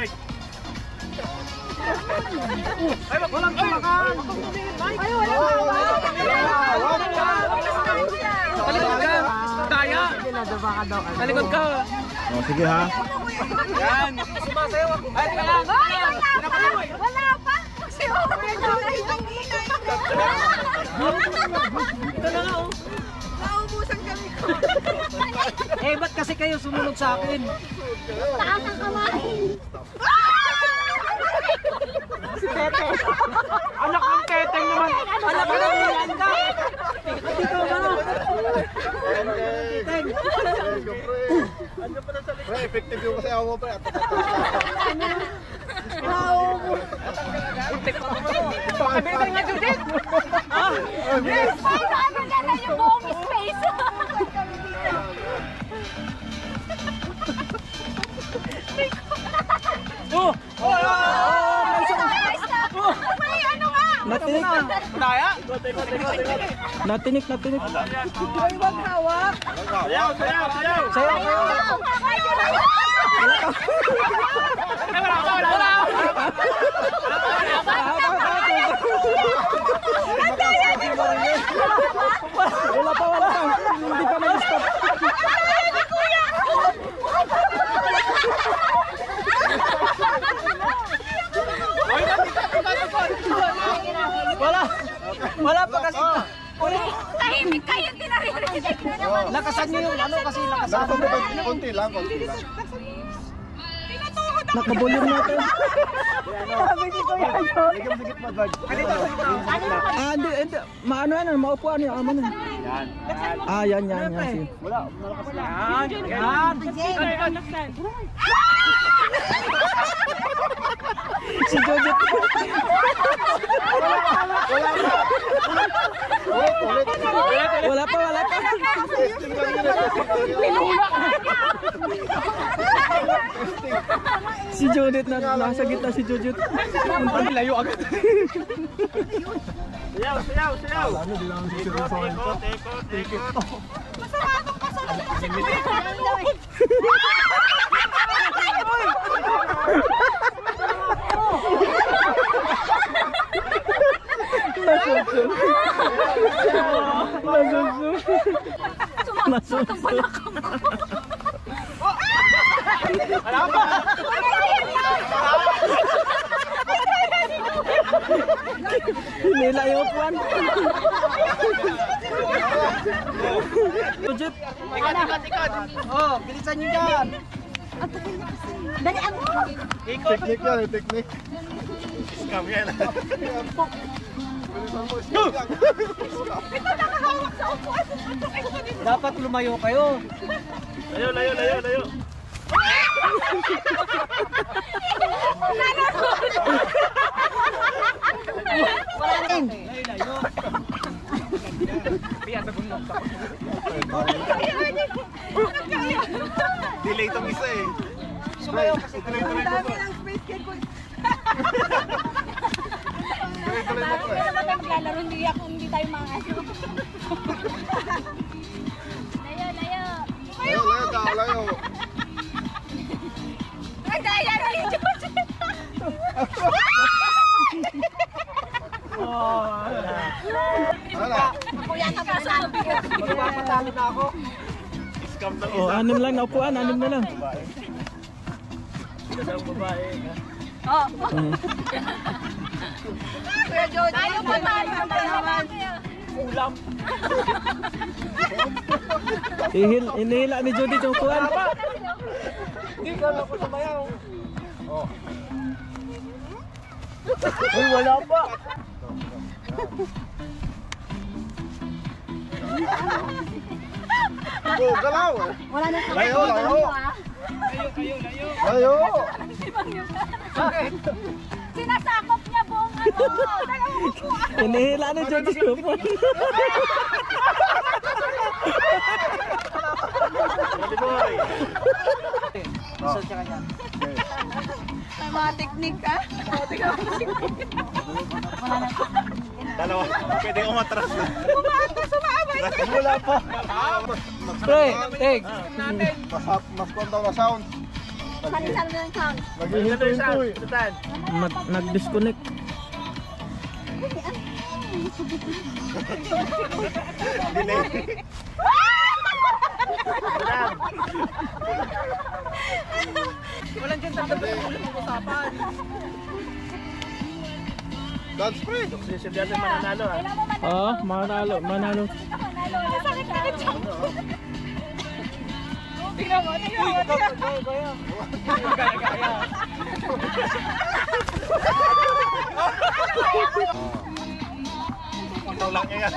Bert. Ay, walang tumakan. Ay, wala ka Talikod ka. Daya. Talikod ka. Oh, sige ha. Yan. Sumasayaw ako. Ay. Ay, wala pa. Wala pa. Kasi okay na. Ito na nga, oh. Naubusan kami ko. Eh, ba't kasi kayo sumunod sa akin? Taas ang kamay. Anak ng teteng naman. Anak ng yan ka. Ikaw ba? Teteng. Pre, effective yung kasi ako mo pre. Pakibigay nga, Judith. Yes! Ano na na yung buong Natinik. Daya? Natinik, natinik. Ay, wag hawak. Sayaw, sayaw, sayaw. Sayaw kayo. Ay, wala ka, wala ka. Wala pa, wala pa. Hindi pa nag-stop. Wala. Wala pa kasi. Tahimik kayo, hindi naman. Lakasan nyo yung ano kasi lakasan. Lakasan mo ba? Konti lang, konti lang. Nakabulim natin. Ligam sigit mo, Bert. Ah, hindi, hindi. Maano yan, maupuan yung amo na. Yan. Ah, yan, yan, yan. Wala, malakas na. Yan, yan. Si Jojo. Wala pa, wala pa. Lang yun. Si Judith na nasa gitna si Judith. Ang layo agad. Sayaw, sayaw, sayaw. Akin. Ikot, ikot, ikot. Masaradong kasunod kasi kuya. Nasugso. Sumaksot ang balakang ko. Hinila yung upuan. Ikot. Oh, bilisan nyo dyan. Dali ako. Ikot. Technique yan, eh, technique. Scam yan. Ito nakahawak sa upuan. Dapat lumayo kayo. Layo, layo, layo, layo. Delay itong isa eh. Sumayo kasi. Tuloy-tuloy mo, pre. Tuloy-tuloy mo, ano. Layo. Ay, daya na yung Joseph. Ano? Ako yata pa sabi ko. Magpapatalo na ako. Scam Oh, isa. anim lang na upuan, anim na lang. Isang babae. Oh. Kuya Jody. Tayo pa tayo pa naman. Ulam. Ihil, inihila ni Judith yung upuan. Hindi ka na ako sumayaw. Oh. Uy, wala pa. Oh, galaw eh. Wala na Layo, layo. Layo. Niya buong ano. Dalawang upuan. Inihila ni. Ready boy. Isa siya kanya. May mga teknik ah. Dalawa. Pwede umatras na. Umata, sumabay. Wala pa. Pre, teg. Mas, kontaw na sound. Saan mo yung count? Maghihinto-hinto Walang ng ulit ng usapan. Dance spray. Sisilbihan natin mananalo ha. Oo, oh, manalo, manalo. manalo. Sakit na ka dyan. Tingnan mo, tingnan mo. tingnan mo. Ikaw lang yan.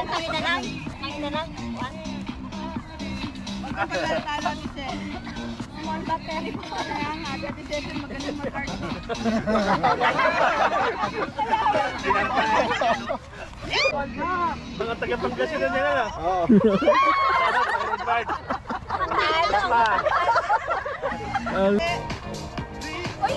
Kami na lang. Kami na lang. One battery po kaya nga. Dati Devin magaling mag-art. Mga taga-Pangasinan nila na. Oo. Edward. Talo. Pa. Ah, Uy,